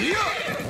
Yeah!